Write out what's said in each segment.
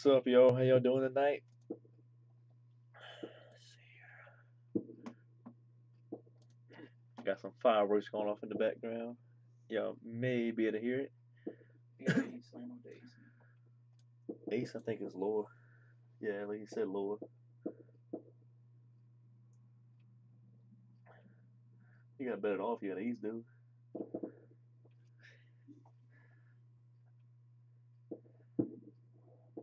What's up, yo? How y'all doing tonight? Got some fireworks going off in the background. Y'all may be able to hear it. Ace, I think, is lower. Yeah, like you said, lower. You got better off. You got ace, dude.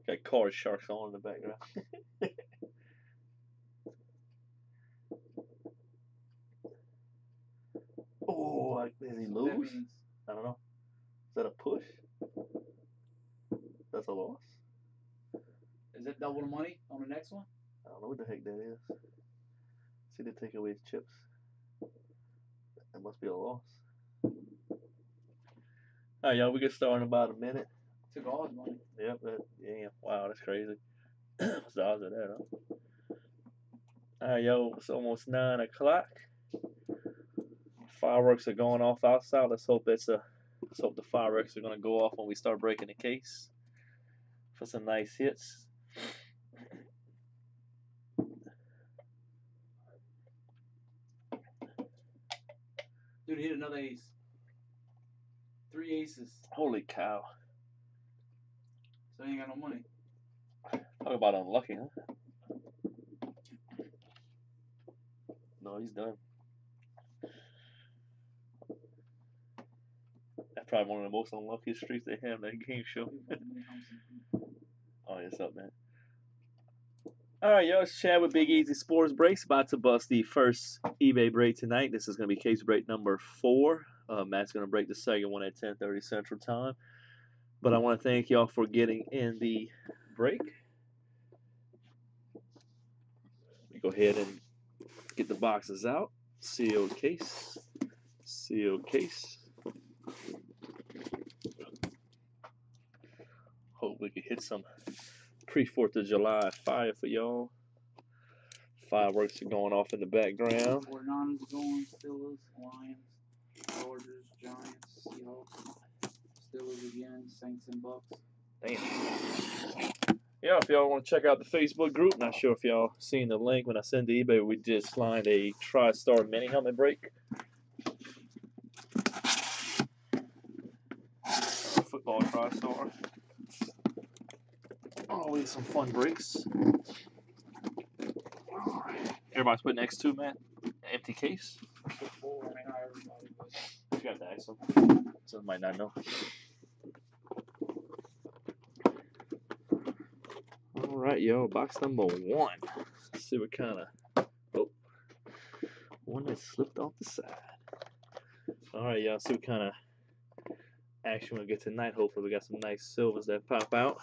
Got car sharks on in the background. oh, like, did he lose? I don't know. Is that a push? That's a loss? Is it double the money on the next one? I don't know what the heck that is. See, they take away his chips. That must be a loss. Alright, y'all, we get started in about a minute. All his money. Yep, that, yeah, wow, that's crazy. What's the odds of that, huh? Alright, yo, it's almost 9 o'clock. Fireworks are going off outside. Let's hope it's a. Let's hope the fireworks are gonna go off when we start breaking the case for some nice hits. Dude hit another ace. Three aces. Holy cow! So he ain't got no money. Talk about unlucky, huh? No, he's done. That's probably one of the most unlucky streaks they have that game show. Oh, yes, up, man. All right, yo, it's Chad with Big Eazy Sports Breaks. About to bust the first eBay break tonight. This is going to be case break number four. Uh, Matt's going to break the second one at 10:30 Central Time. But I want to thank y'all for getting in the break. Let me go ahead and get the boxes out. Sealed case. Sealed case. Hope we can hit some pre 4th of July fire for y'all. Fireworks are going off in the background. 49ers are going, Steelers, Lions, Chargers, Giants, Seahawks, Steelers again, Saints and Bucks. Damn. Yeah, if y'all want to check out the Facebook group, not sure if y'all seen the link when I send to eBay. We just lined a TriStar mini helmet break. Football TriStar. Always some fun breaks. Everybody's put next to man. Empty case. Took I mean, not everybody, but You got to ask them. Some might not know. All right, yo, box number one. Let's see what kind of. Oh, one that slipped off the side. All right, y'all, see what kind of action we'll get tonight. Hopefully, we got some nice silvers that pop out.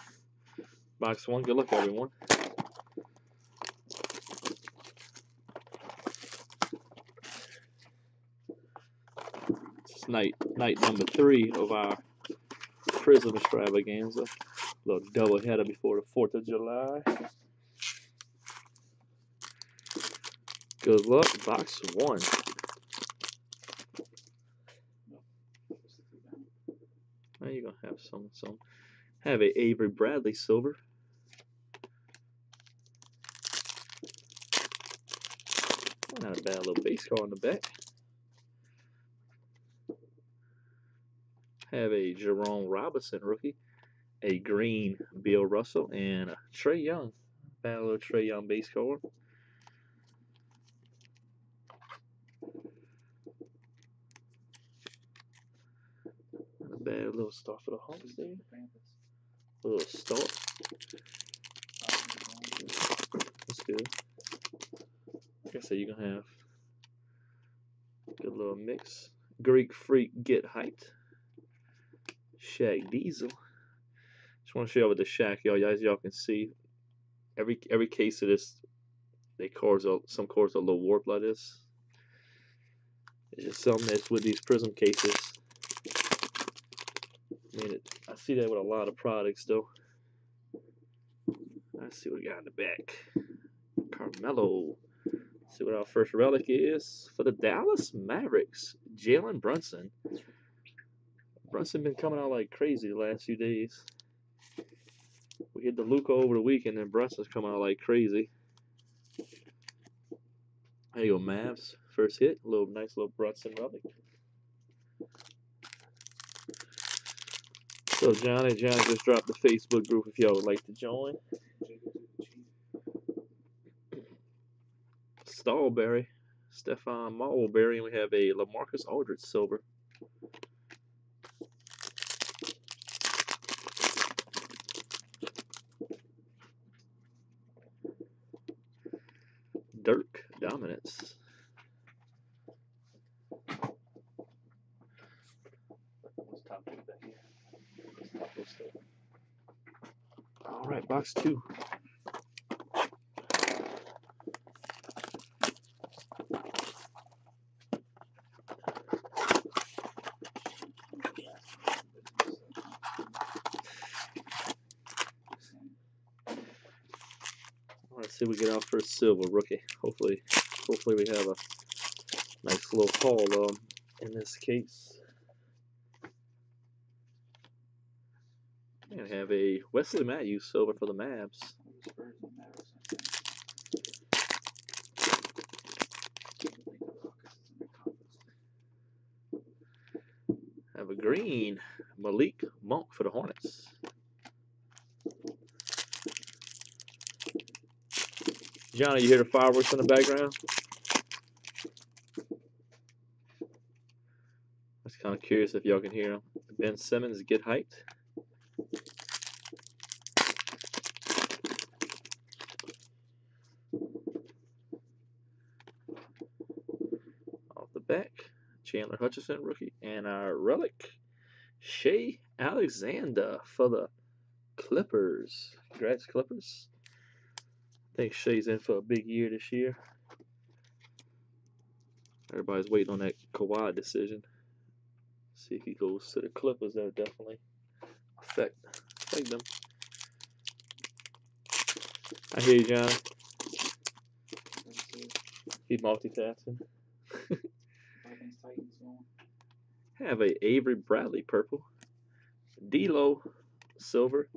Box one. Good luck, everyone. It's night night number three of our Prizm extravaganza. Little double header before the Fourth of July. Good luck, box one. Now you're gonna have some some. Have a Avery Bradley silver. Not a bad little base card on the back. Have a Jerome Robinson rookie, a green Bill Russell, and a Trae Young. Bad little Trae Young base card. A bad little start for the Hawks there. Panthers. little start. Going. That's good. Like I said, you're gonna have a good little mix. Greek Freak Get Height. Shaq Diesel. Just want to show y'all with the Shaq, y'all. As y'all can see, every every case of this, they cores some cores a little warped like this. It's just something that's with these Prizm cases. I mean, it, I see that with a lot of products though. Let's see what we got in the back. Carmelo. See what our first relic is for the Dallas Mavericks. Jalen Brunson. Brunson been coming out like crazy the last few days. Hit the Luka over the weekend, and Brunson's come out like crazy. There you go, Mavs. First hit, A little nice little Brunson relic. So Johnny, Johnny just dropped the Facebook group if y'all would like to join. Stallberry, Stefan Mulberry, and we have a Lamarcus Aldridge silver. Dominance. All right, box two. Let's see if we get our first silver rookie. Hopefully, hopefully we have a nice little haul um, in this case. And have a Wesley Matthews silver for the Mavs. Have a green Malik Monk for the Hornets. Johnny, you hear the fireworks in the background? I was kind of curious if y'all can hear them. Ben Simmons get hyped. Off the back, Chandler Hutchison, rookie, and our relic, Shai Alexander for the Clippers. Congrats, Clippers. I think Shai's in for a big year this year. Everybody's waiting on that Kawhi decision. See if he goes to the Clippers. That'll definitely affect affect them. I hear you, John. He's multitasking. Have a Avery Bradley purple. D'Lo silver.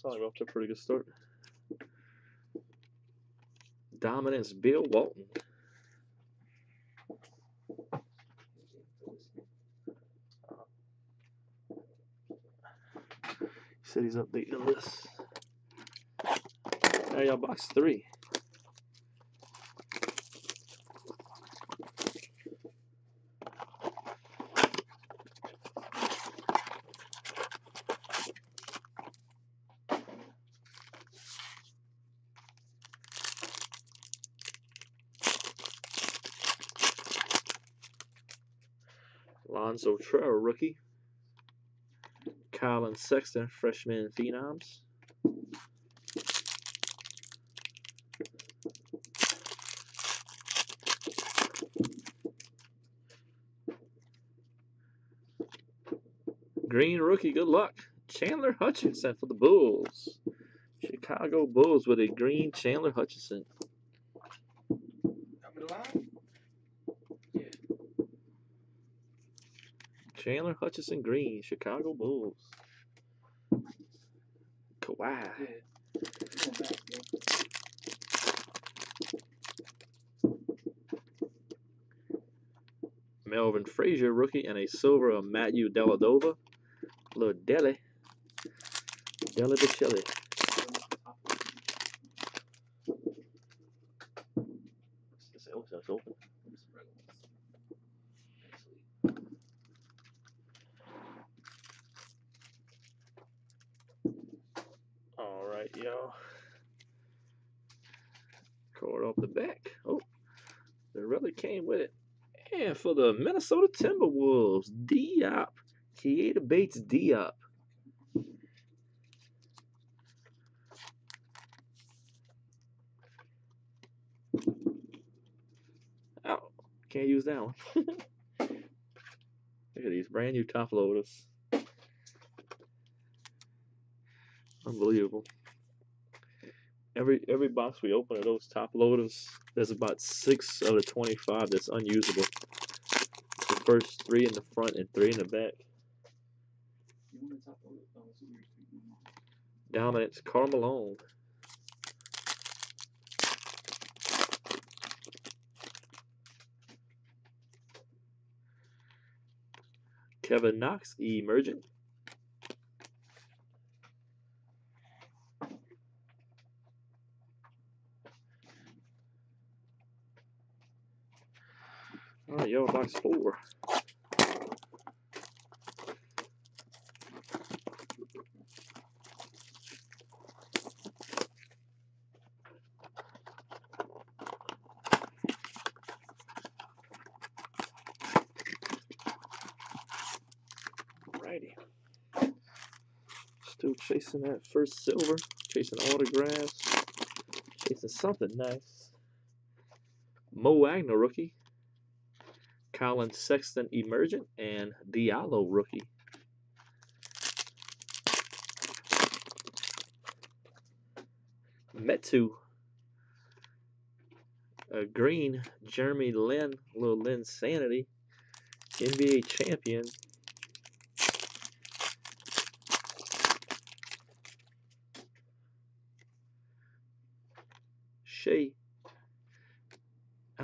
Sounds like we're off to a pretty good start. Dominance Bill Walton. He said he's updating the list. There y'all box three. Lonzo Trell, rookie. Collin Sexton, freshman phenoms. Green rookie, good luck. Chandler Hutchison for the Bulls. Chicago Bulls with a green Chandler Hutchison. Chandler Hutchison Green, Chicago Bulls. Kawhi. Melvin Frazier, rookie, and a silver of Matthew Dellavedova. Little Deli. Deli de Chili. Oh, that's open. All right, y'all. Card off the back. Oh, the really came with it. And for the Minnesota Timberwolves, Diop. Keita Bates Diop. Oh, can't use that one. Look at these brand new top loaders. Unbelievable. Every every box we open of those top loaders, there's about six of twenty-five that's unusable. The first three in the front and three in the back. Dominance, Carmelone. Kevin Knox, emergent. All box four. Alrighty. Still chasing that first silver, chasing autographs, chasing something nice. Mo Wagner rookie. Collin Sexton emergent and Diallo rookie. Metu. A green Jeremy Lin, little Linsanity, NBA champion. Shai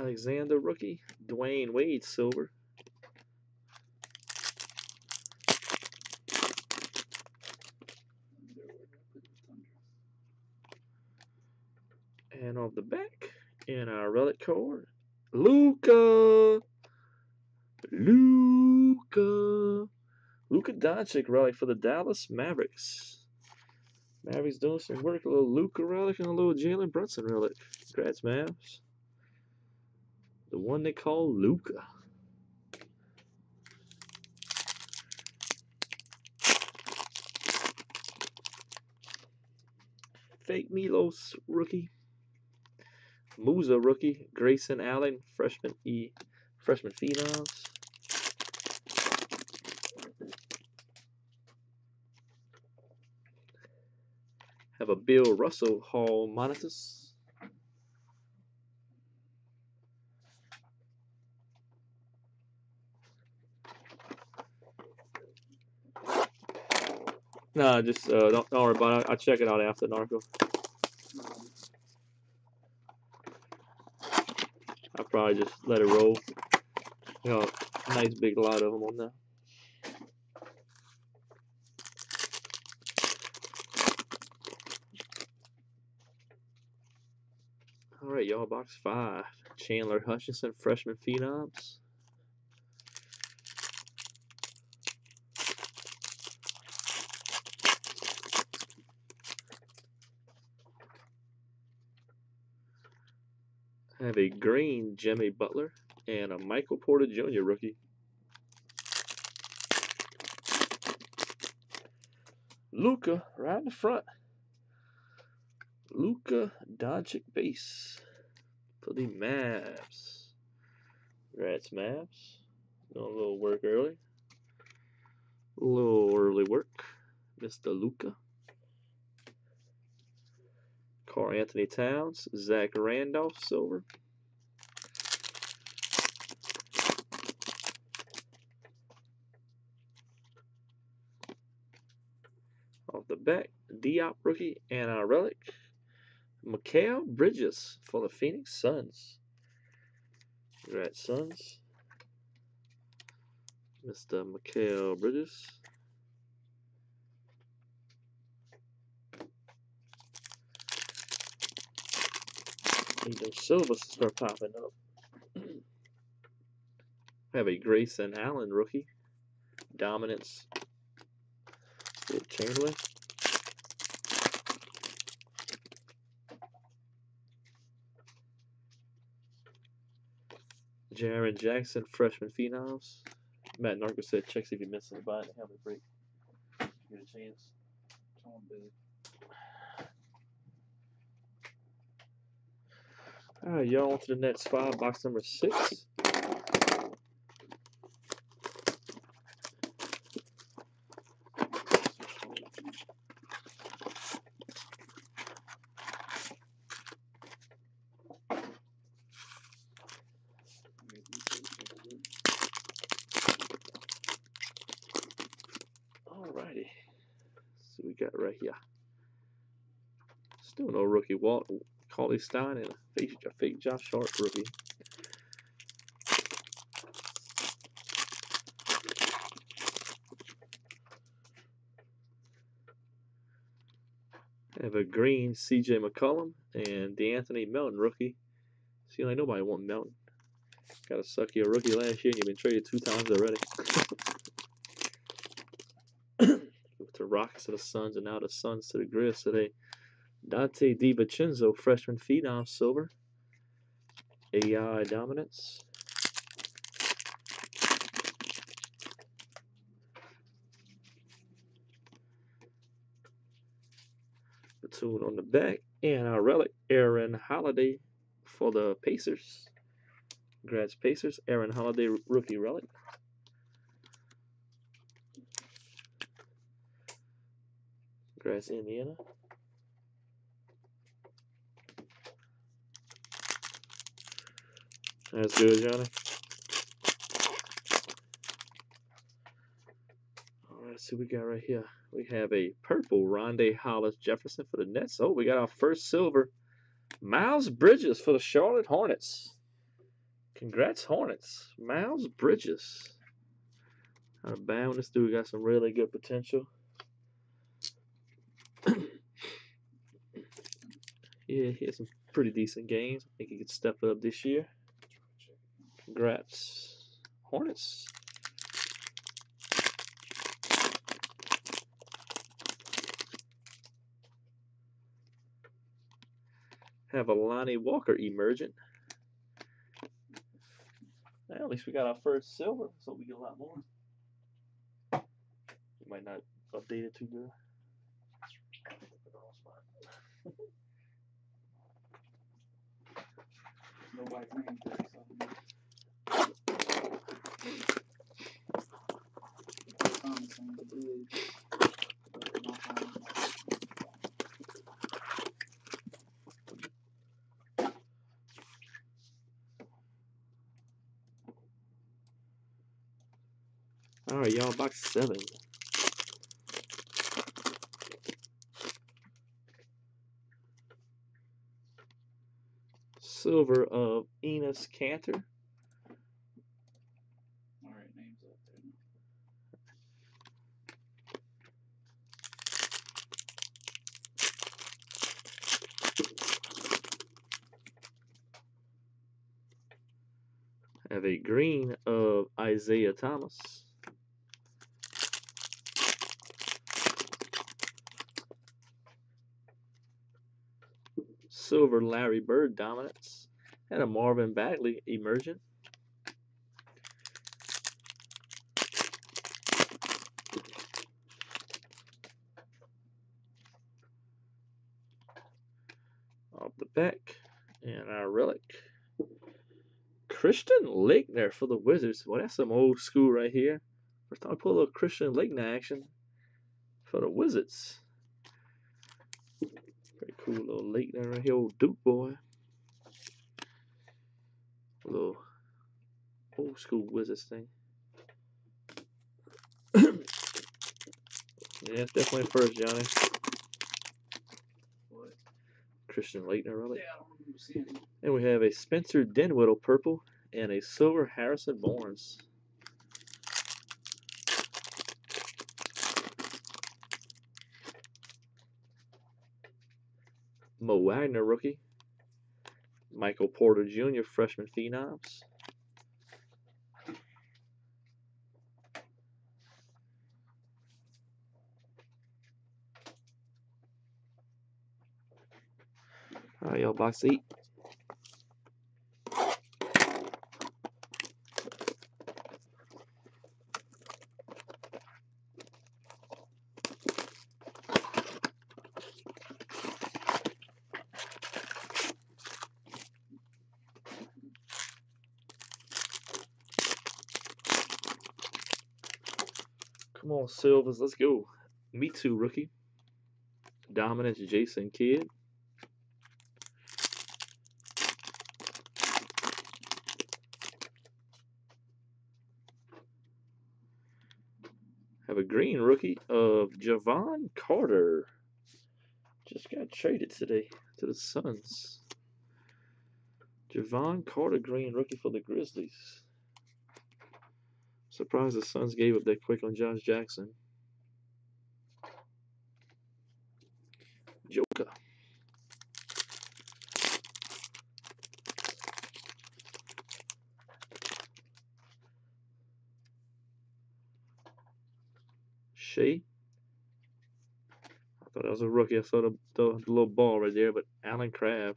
Alexander rookie, Dwyane Wade silver. And on the back, in our relic card, Luka. Luka. Luka Doncic relic for the Dallas Mavericks. Mavericks doing some work. A little Luka relic and a little Jalen Brunson relic. Congrats, Mavs. The one they call Luka. Fake Milos rookie. Musa rookie. Grayson Allen freshman E freshman phenoms. Have a Bill Russell Hall Monitus. Nah, just uh, don't, don't worry about it. I'll check it out after Narco. I'll probably just let it roll. You know, nice big lot of them on there. All right, y'all. Box five. Chandler Hutchison, freshman phenoms. Have a green Jimmy Butler and a Michael Porter Jr. rookie. Luka right in the front. Luka Doncic base for the Mavs. Rats Mavs. A little work early. A little early work. Mr. Luka. Karl Anthony Towns. Zach Randolph, silver. Back, Diop rookie and our relic. Mikal Bridges for the Phoenix Suns. Congrats, Suns. Mr. Mikal Bridges. Need those silvers start popping up. I Have a Grayson Allen rookie. Dominance. Chamberlain. Jaren Jackson, freshman phenoms. Matt Narco said, check see if you missed anybody in the helmet break. Get a chance. Busy. All right, y'all on to the next five, box number six. Wait, let me see if I can do it. got right here? No rookie. Stein and a fake, Josh Hart rookie. have a green CJ McCollum and DeAnthony Melton rookie. See, like nobody want Melton. Got a sucky a rookie last year and you've been traded two times already. With the Rockets to the Suns and now the Suns to the Grizz today. Donte DiVincenzo, freshman phenom silver. AI dominance. Platoon on the back. And our relic, Aaron Holiday for the Pacers. Congrats, Pacers. Aaron Holiday rookie relic. Congrats, Indiana. That's good, Johnny. All right, see what we got right here. We have a purple Rondae Hollis Jefferson for the Nets. Oh, we got our first silver. Miles Bridges for the Charlotte Hornets. Congrats, Hornets. Miles Bridges. Out of bound. This dude got some really good potential. yeah, he had some pretty decent games. I think he could step it up this year. Congrats, Hornets. Have a Lonnie Walker emergent. Well, at least we got our first silver, so we get a lot more. You might not update it too good. Nobody's name thirty-seven. Thomas on the bridge. But not on- All right, y'all, box seven. Silver of Enes Kanter. All right, names up there. Have a green of Isaiah Thomas. Larry Bird dominance. And a Marvin Bagley emergent. Off the back. And our relic. Christian Laettner for the Wizards. Well, that's some old school right here. First time I pull a little Christian Laettner action for the Wizards. Cool little Laettner right here, old Duke boy. little old school Wizards thing. yeah, it's definitely first, Johnny. What? Christian Laettner really? Yeah, I don't remember seeing it. And we have a Spencer Dinwiddie purple and a silver Harrison Barnes. Mo Wagner rookie. Michael Porter Jr. freshman phenoms. All right, y'all, box eight. Come on, Silvers, let's go. Metu, rookie. Dominance, Jason Kidd. Have a green rookie of Jevon Carter. Just got traded today to the Suns. Jevon Carter green rookie for the Grizzlies. Surprised the Suns gave up that quick on Josh Jackson. Joker. Shai. I thought that was a rookie. I saw the, the, the little ball right there, but Allen Crabbe.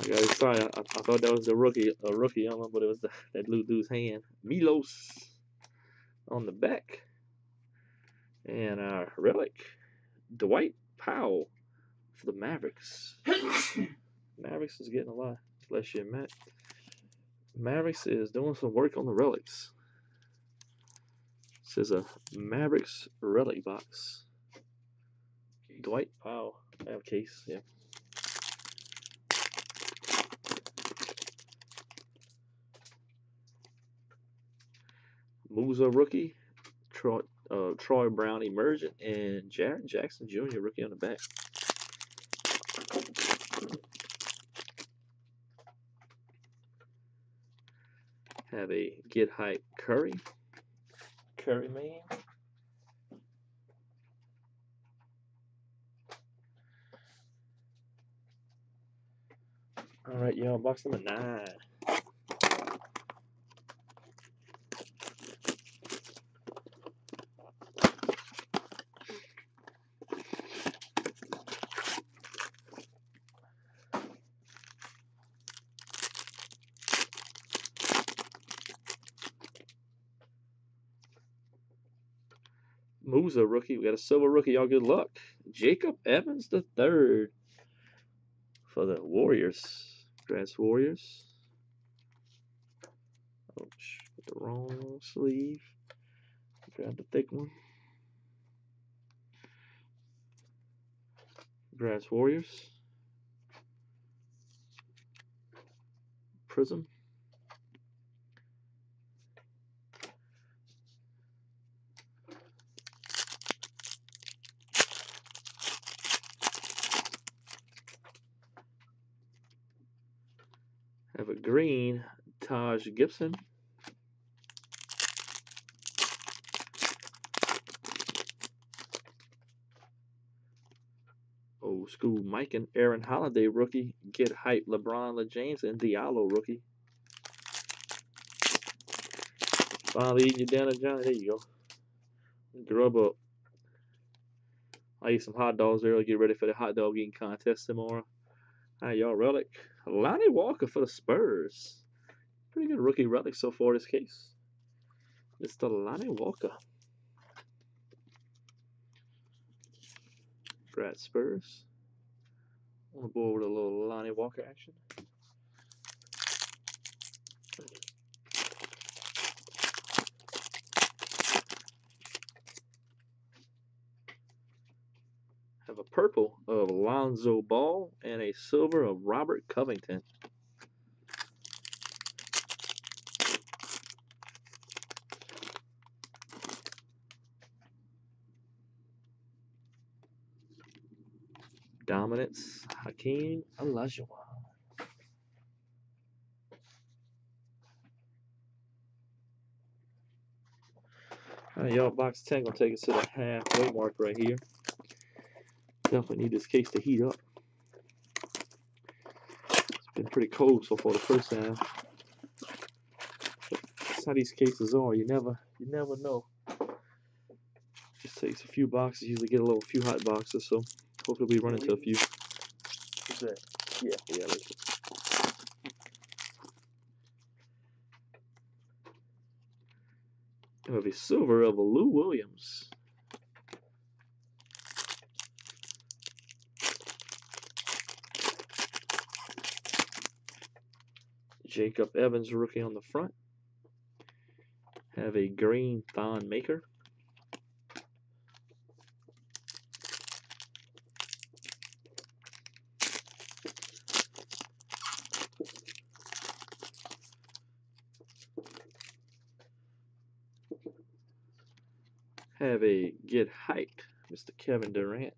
I got excited. I, I thought that was the rookie, a rookie on him, but it was the, that little dude's hand. Milos on the back. And our relic, Dwight Powell for the Mavericks. Mavericks is getting a lot. Bless you, Matt. Mavericks is doing some work on the relics. This is a Mavericks relic box. Dwight Powell. I have a case, yeah. Musa rookie, Troy, uh, Troy Brown emergent, and Jaren Jackson Jr. rookie on the back. Have a get hype Curry, Curry man. All right, y'all, box number nine. Musa rookie. We got a silver rookie. Y'all good luck. Jacob Evans the third for the Warriors. Grass Warriors. Ouch. With the wrong sleeve. Grab the thick one. Grass Warriors. Prizm. Have a green Gibson. Old school Mike and Aaron Holiday rookie. Get hype LeBron James and Diallo rookie. Finally eating your dinner, Johnny. There you go. Grub up. I eat some hot dogs early. Get ready for the hot dog eating contest tomorrow. Hi, y'all. Relic. Lonnie Walker for the Spurs. Pretty good rookie relic so far this case. Mr. Lonnie Walker. Brad Spurs. On the board with a little Lonnie Walker action. Have a purple of Lonzo Ball and a silver of Robert Covington. Dominance, Hakeem Olajuwon. All right, y'all, box 10 gonna take us to the halfway mark right here. Definitely need this case to heat up. It's been pretty cold so far the first half. That's how these cases are. You never, you never know. Just takes a few boxes. Usually get a little few hot boxes. So hopefully we run into a few. Yeah, yeah. Of a silver of Lou Williams. Jacob Evans rookie on the front. Have a green Thon Maker. Have a get height, Mr. Kevin Durant.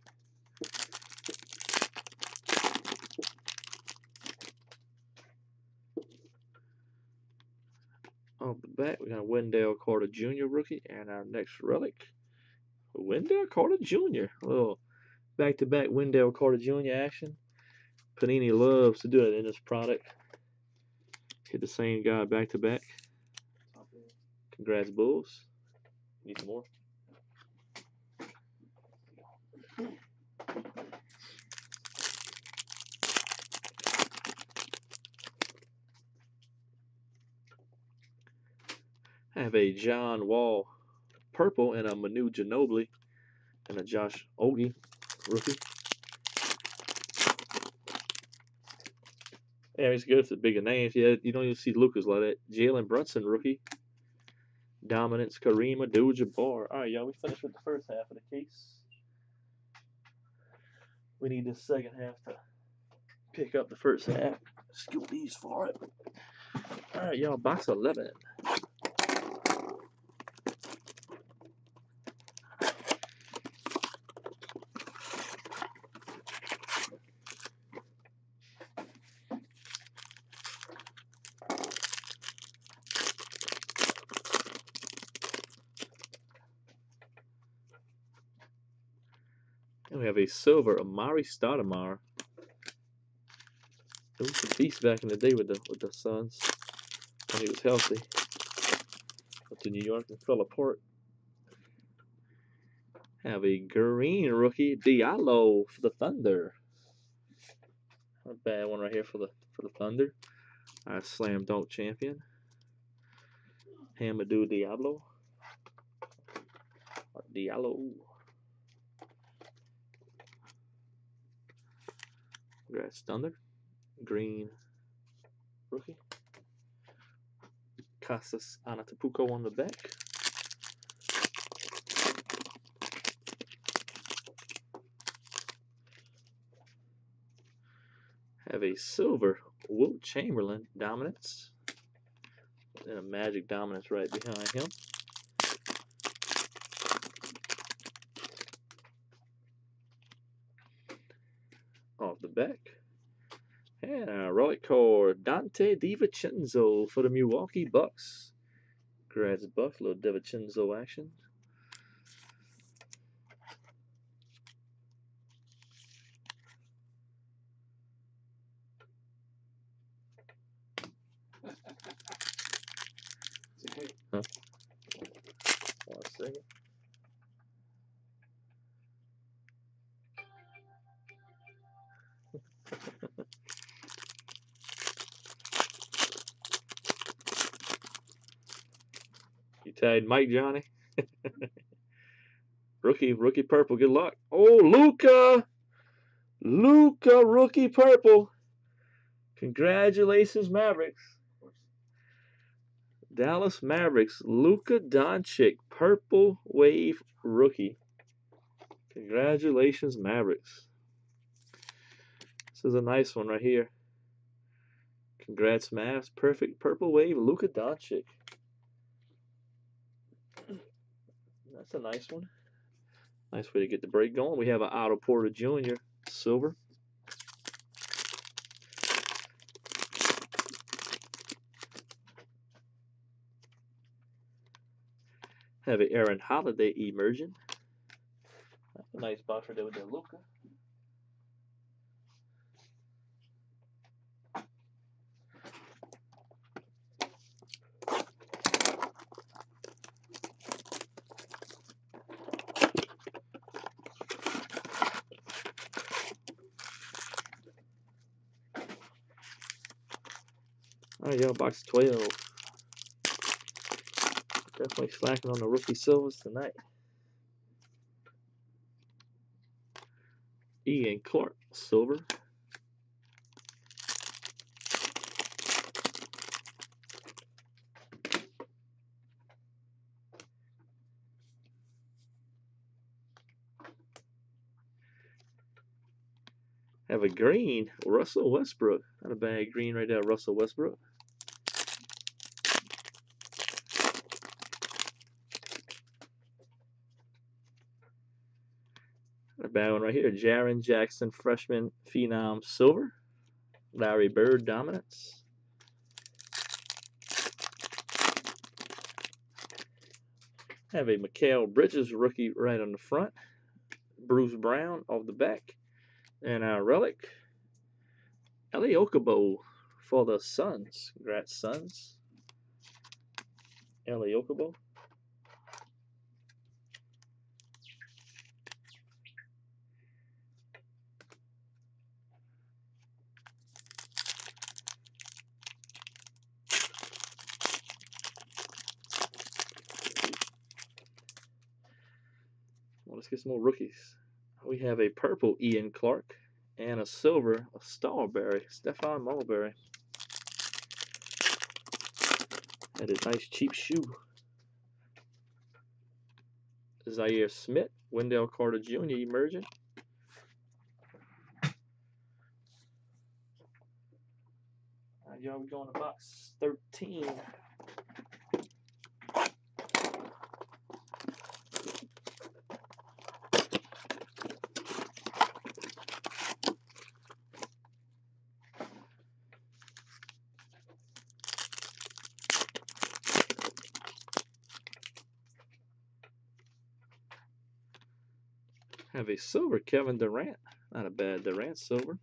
On the back, we got Wendell Carter Jr. rookie, and our next relic, Wendell Carter Jr. A little back-to-back Wendell Carter Jr. action. Panini loves to do it in this product. Hit the same guy back to back. Congrats, Bulls. Need some more? Have a John Wall purple and a Manu Ginobili and a Josh Ogie rookie. Yeah, it's good for the bigger names. Yeah, you don't even see Lucas like that. Jalen Brunson rookie. Dominance Kareem Abdul-Jabbar. All right, y'all. We finished with the first half of the case. We need the second half to pick up the first half. Scoot these for it. All right, y'all. Box 11. And we have a silver Amar'e Stoudemire. He was a beast back in the day with the with the Suns when he was healthy. Went to New York and fell apart. Have a green rookie Diallo for the Thunder. A bad one right here for the for the Thunder. Our slam dunk champion. Hamidou Diablo. Diallo. Thunder. Green rookie. Casas Anatapuco on the back. Have a silver Wilt Chamberlain dominance. And a magic dominance right behind him. Back. And a relic card, Donte DiVincenzo for the Milwaukee Bucks. Congrats, Bucks. Little DiVincenzo action. Say, One second. Tagged Mike Johnny. rookie, rookie purple. Good luck. Oh, Luka. Luka, rookie purple. Congratulations, Mavericks. Dallas Mavericks, Luka Doncic, Purple Wave rookie. Congratulations, Mavericks. This is a nice one right here. Congrats, Mavs. Perfect Purple Wave, Luka Doncic. That's a nice one. Nice way to get the break going. We have an Otto Porter Jr. Silver. Have an Aaron Holiday emerging. That's a nice box right there with the Luka. Box 12. Definitely slacking on the rookie silvers tonight. Ian Clark, silver. Have a green, Russell Westbrook. Not a bad green right there, Russell Westbrook. bad one right here. Jaren Jackson, freshman phenom silver. Larry Bird dominance. Have a Mikal Bridges rookie right on the front. Bruce Brown off the back. And our relic, Elie Okobo for the Suns. Congrats, Suns. Elie Okobo. Let's get some more rookies. We have a purple Ian Clark and a silver a Starbury, Stephon Marbury. That is nice cheap shoe. Zhaire Smith, Wendell Carter Jr. emerging. Y'all, we going to box 13. Silver Kevin Durant. Not a bad Durant silver.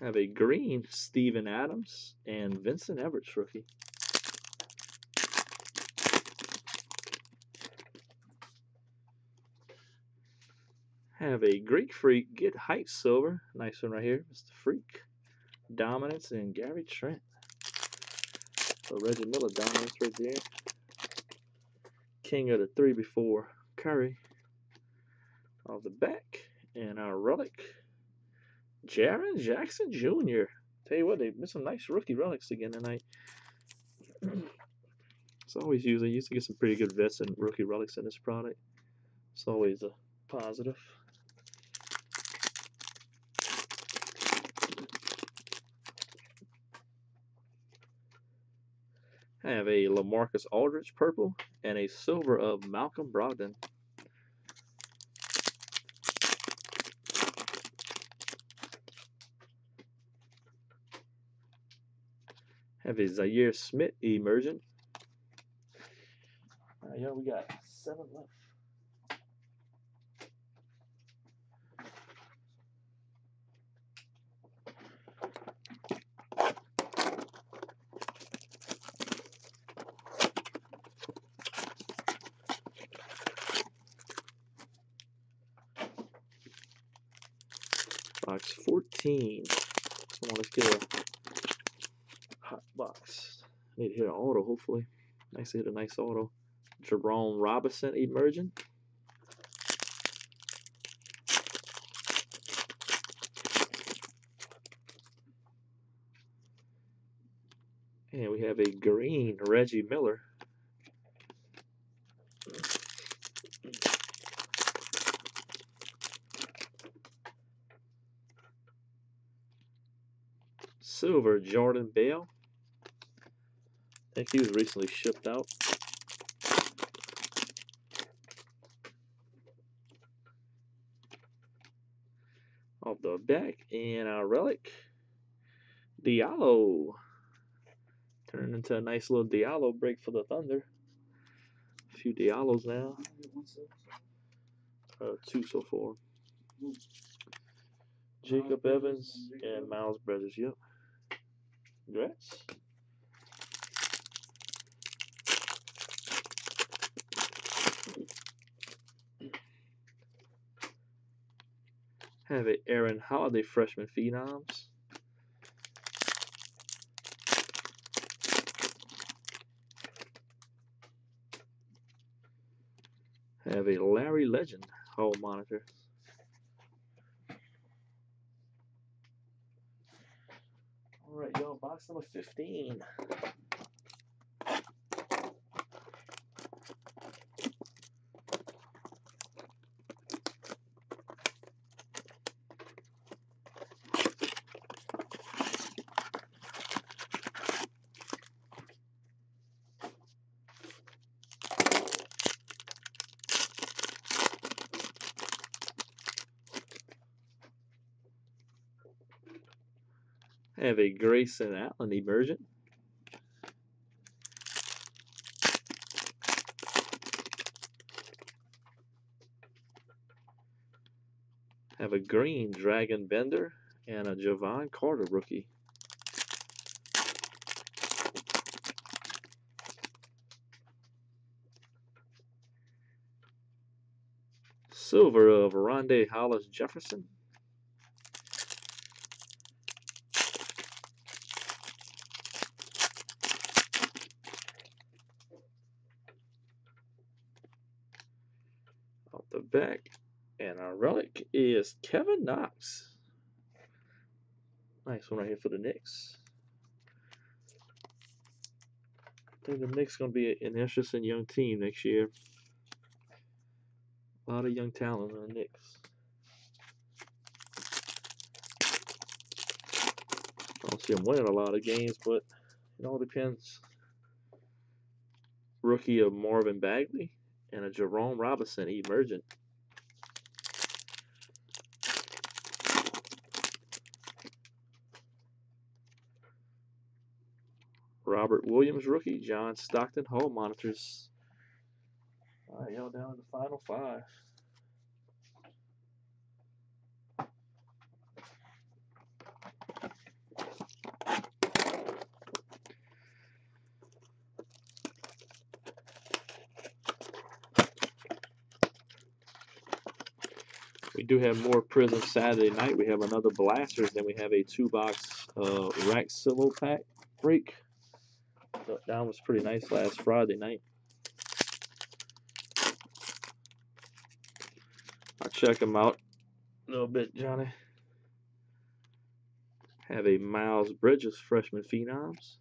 Have a green Steven Adams and Vincent Edwards rookie. Have a Greek Freak Get Height silver. Nice one right here. Mr. Freak. Dominance and Gary Trent. So Reggie Miller dominates right there. King of the three before Curry. Off the back. And our relic. Jaren Jackson Jr. Tell you what, they missed some nice rookie relics again tonight. it's always usually used to get some pretty good vets and rookie relics in this product. It's always a positive. I have a Lamarcus Aldridge purple and a silver of Malcolm Brogdon. Have a Zhaire Smith emerging. Yeah, we got seven left. Box 14. A hot box. Need to hit an auto, hopefully. Nice to hit a nice auto. Jerome Robinson emerging. And we have a green Reggie Miller. Silver Jordan Bale. I think he was recently shipped out. Off the back, and our relic, Diallo. Turned into a nice little Diallo break for the Thunder. A few Diallos now. Uh, two so far. Jacob Evans and Miles Brothers. Yep. Congrats. Have a Aaron Holiday freshman phenoms. Have a Larry Legend Hall monitor. All right, yo, box number 15. A Grayson Allen emergent. Have a green Dragan Bender and a Jevon Carter rookie. Silver of Rondae Hollis Jefferson. The back. And our relic is Kevin Knox. Nice one right here for the Knicks. I think the Knicks going to be an interesting young team next year. A lot of young talent on the Knicks. I don't see them winning a lot of games, but it all depends. Rookie of Marvin Bagley and a Jerome Robinson emergent. Robert Williams rookie, John Stockton Hall monitors. All right, y'all down to the final five. Do have more Prizm Saturday night. We have another Blasters, then we have a two-box uh, Raxillo pack break. So that was pretty nice last Friday night. I'll check them out a little bit, Johnny. Have a Miles Bridges freshman phenoms.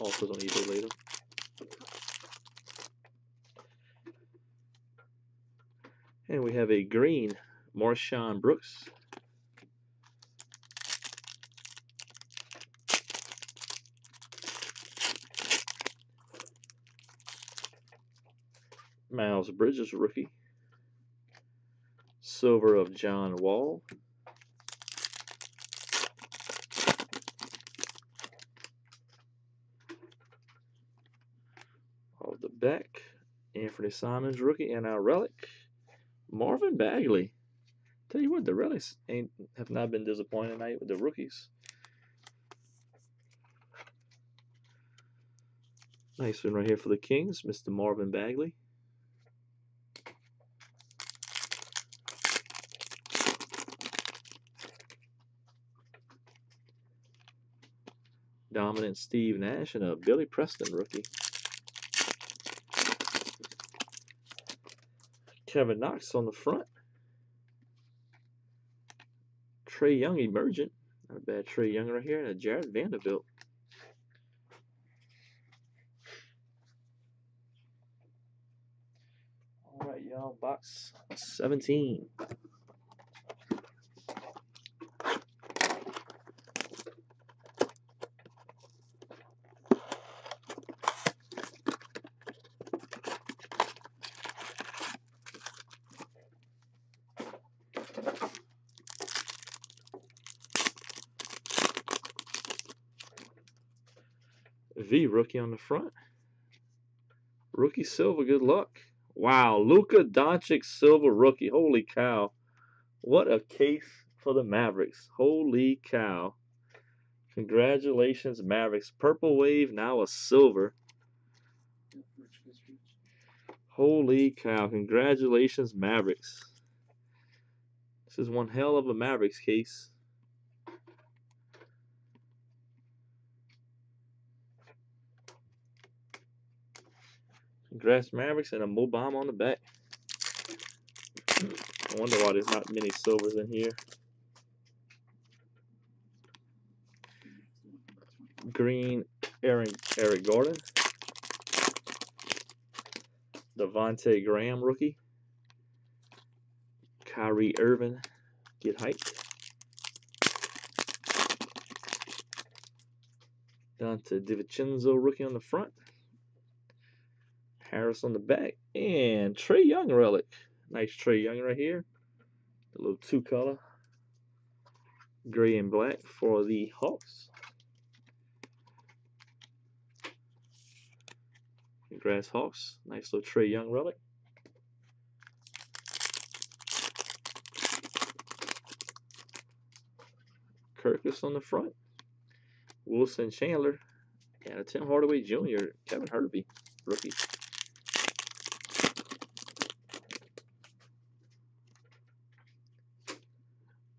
Also on eBay later. And we have a green MarShon Brooks. Miles Bridges rookie. Silver of John Wall. Of the back, Anfernee Simons rookie, and our relic, Marvin Bagley. Tell you what, the relics ain't have not been disappointing tonight with the rookies. Nice one right here for the Kings, Mr. Marvin Bagley. Dominant Steve Nash and a Billy Preston rookie. Kevin Knox on the front. Trae Young emergent. Not a bad Trae Young right here. And a Jarred Vanderbilt. All right, y'all. Box 17. V rookie on the front. Rookie silver, good luck. Wow, Luka Doncic silver rookie. Holy cow. What a case for the Mavericks. Holy cow. Congratulations, Mavericks. Purple wave, now a silver. Holy cow. Congratulations, Mavericks. This is one hell of a Mavericks case. Congrats, Mavericks, and a Mo bomb on the back. I wonder why there's not many silvers in here. Green, Aaron, Eric Gordon. Devontae Graham, rookie. Kyrie Irving, get height. Down to DiVincenzo, rookie on the front. Harris on the back, and Trae Young relic. Nice Trae Young right here. A little two color, gray and black for the Hawks. Grass Hawks, nice little Trae Young relic. Kirkus on the front. Wilson Chandler. And a Tim Hardaway Jr. Kevin Huerter, rookie.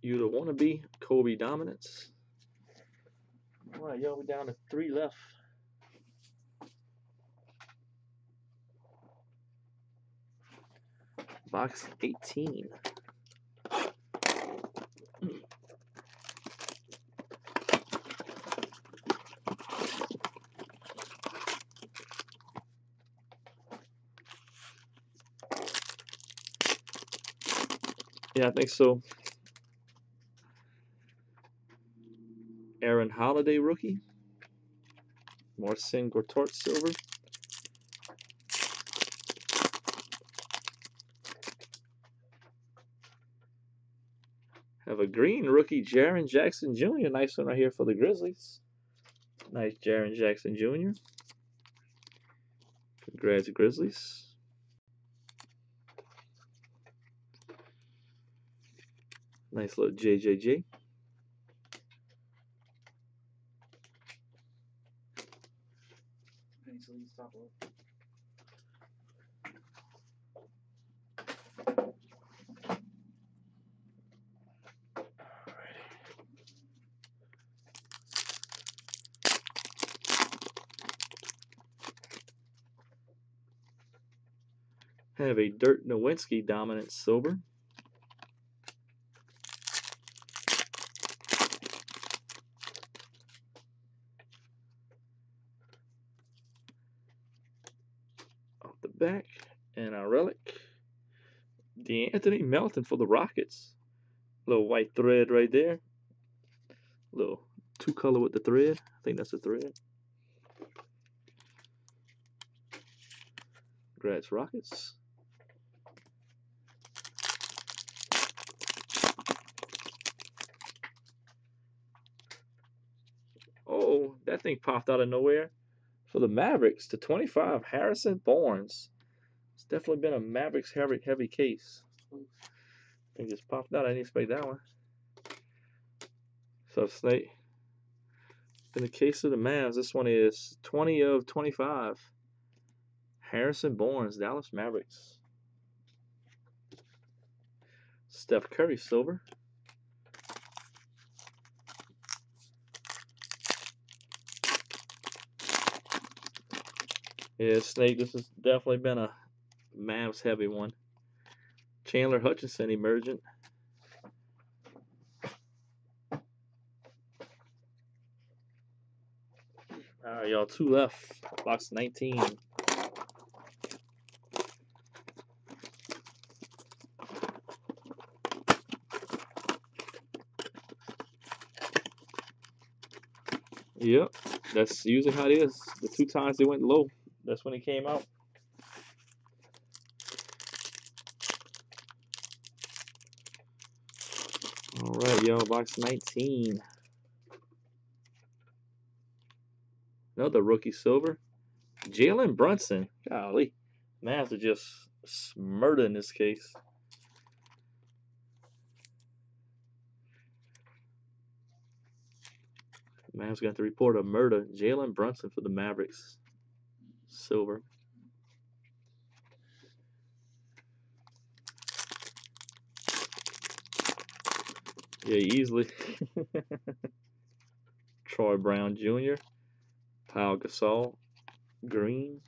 You the wannabe Kobe dominance. All right, y'all, we're down to three left. Box 18. Yeah, I think so. Holiday rookie. Marcin Gortat silver. Have a green rookie, Jaren Jackson Jr. Nice one right here for the Grizzlies. Nice Jaren Jackson Jr. Congrats, Grizzlies. Nice little JJJ. Off. Have a Dirk Nowitzki dominant silver. Off the back, and a relic. D'Anthony Melton for the Rockets. Little white thread right there. Little two color with the thread. I think that's a thread. Congrats, Rockets. Oh, that thing popped out of nowhere. For the Mavericks, to 25, Harrison Barnes. Definitely been a Mavericks heavy, heavy case. Thing just popped out. I didn't expect that one. So, Snake. In the case of the Mavs, this one is 20 of 25. Harrison Barnes, Dallas Mavericks. Steph Curry, silver. Yeah, Snake, this has definitely been a Mavs heavy one. Chandler Hutchison, emergent. All right, y'all, two left. Box 19. Yep, that's usually how it is. The two times they went low, that's when he came out. Y'all, box 19. Another rookie silver. Jalen Brunson. Golly, Mavs are just murder in this case. Mavs got to report a murder. Jalen Brunson for the Mavericks. Silver. Yeah, easily. Troy Brown Jr. Pau Gasol. Green.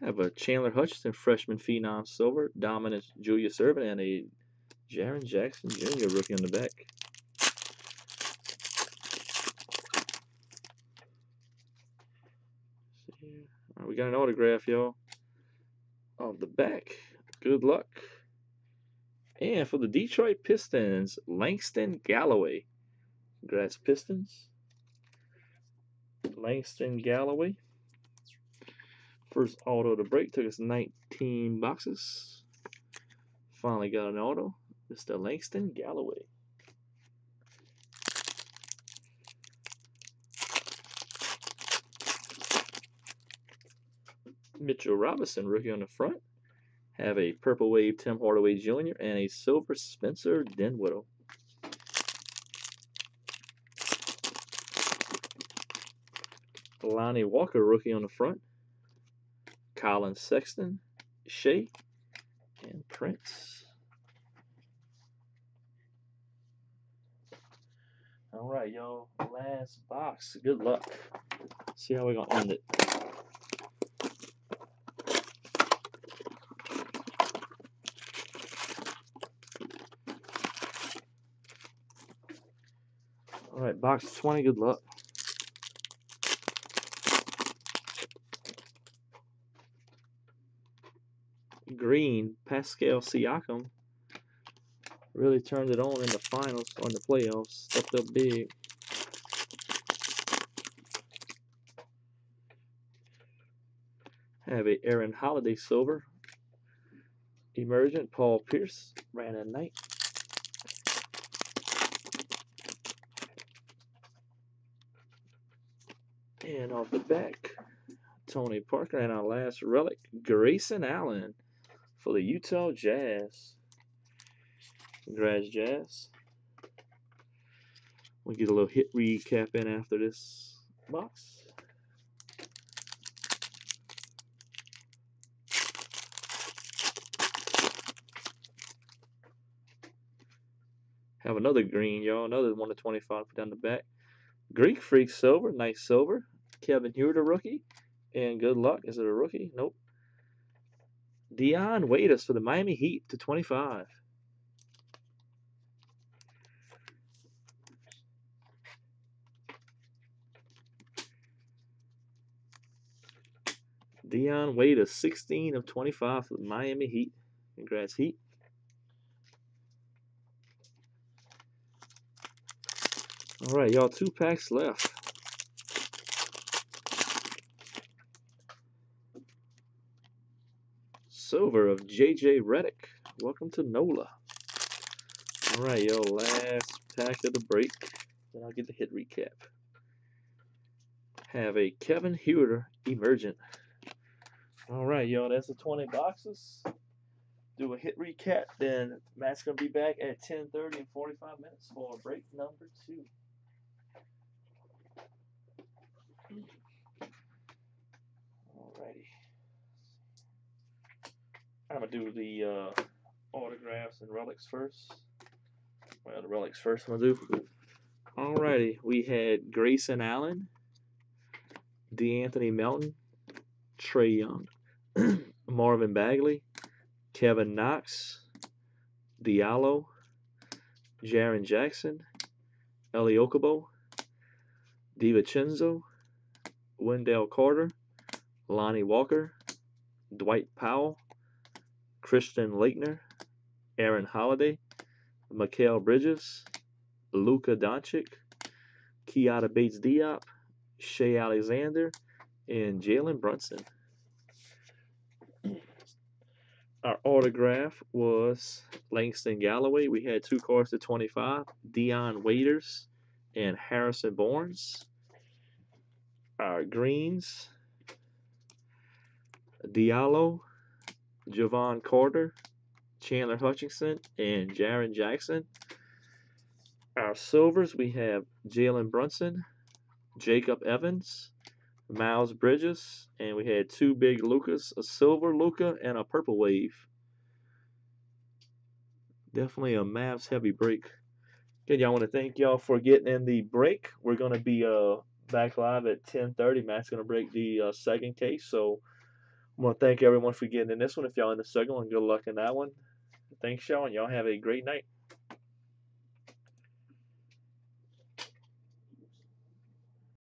Have a Chandler Hutchison freshman phenom silver, dominant Julius Erving, and a Jaren Jackson Jr. rookie on the back. We got an autograph, y'all. On the back. Good luck. And for the Detroit Pistons, Langston Galloway. Congrats, Pistons. Langston Galloway First auto to break took us 19 boxes. Finally got an auto. Mr. Langston Galloway. Mitchell Robinson, rookie on the front. Have a purple wave Tim Hardaway Jr. and a silver Spencer Dinwiddie. Lonnie Walker, rookie on the front. Collin Sexton, Shai, and Prince. All right, y'all. Last box. Good luck. See how we're going to end it. All right, box 20. Good luck. Green, Pascal Siakam really turned it on in the finals, on the playoffs, stepped up big. Have a Aaron Holiday silver. Emergent, Paul Pierce, ran Brandon Knight. And off the back, Tony Parker, and our last relic, Grayson Allen for the Utah Jazz. Congrats, Jazz. We'll get a little hit recap in after this box. Have another green, y'all. Another one to 25 down the back. Greek Freak Silver. Nice silver. Kevin Huerter, a rookie. And good luck. Is it a rookie? Nope. Dion Waiters for the Miami Heat to 25. Dion Waiters, 16 of 25 for the Miami Heat. Congrats, Heat. All right, y'all, two packs left. Silver of JJ Redick. Welcome to NOLA. All right, yo, last pack of the break. Then I'll get the hit recap. Have a Kevin Huerter Emergent. All right, yo, that's the 20 boxes. Do a hit recap, then Matt's going to be back at 10.30 and 45 minutes for break number two. Alrighty. I'm gonna do the uh, autographs and relics first. Well, the relics first. I'm gonna do. Alrighty, we had Grayson Allen, DeAnthony Melton, Trae Young, Marvin Bagley, Kevin Knox, Diallo, Jaren Jackson, Elie Okobo, DiVincenzo, Wendell Carter, Lonnie Walker, Dwight Powell, Christian Laettner, Aaron Holiday, Mikal Bridges, Luka Doncic, Keita Bates Diop, Shai Alexander, and Jalen Brunson. Our autograph was Langston Galloway. We had two cards to 25, Dion Waiters and Harrison Barnes. Our greens, Diallo, Jevon Carter, Chandler Hutchison, and Jaren Jackson. Our silvers, we have Jalen Brunson, Jacob Evans, Miles Bridges, and we had two big Lukas, a silver Luka and a purple wave. Definitely a Mavs heavy break. Again, y'all want to thank y'all for getting in the break. We're going to be uh, back live at 10.30. Matt's going to break the uh, second case, so I want to thank everyone for getting in this one. If y'all in the second one, good luck in that one. Thanks, y'all, and y'all have a great night.